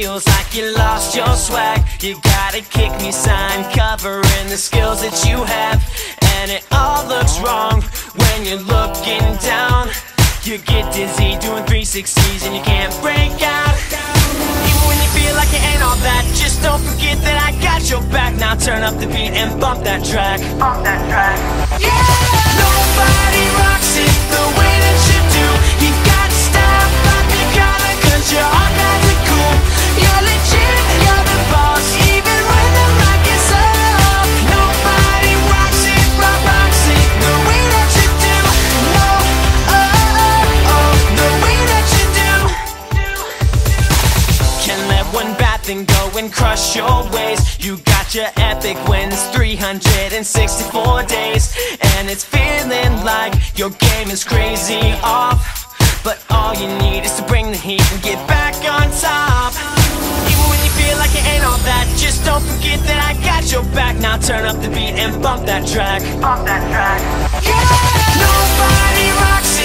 feels like you lost your swag. You gotta kick me sign, covering the skills that you have. And it all looks wrong when you're looking down. You get dizzy doing 360s and you can't break out. Even when you feel like it ain't all that, just don't forget that I got your back. Now turn up the beat and bump that track. Bump that track. One go and crush your ways. You got your epic wins, 364 days, and it's feeling like your game is crazy off. But all you need is to bring the heat and get back on top. Even when you feel like it ain't all that, just don't forget that I got your back. Now turn up the beat and bump that track. Bump that track. Yeah! Nobody rocks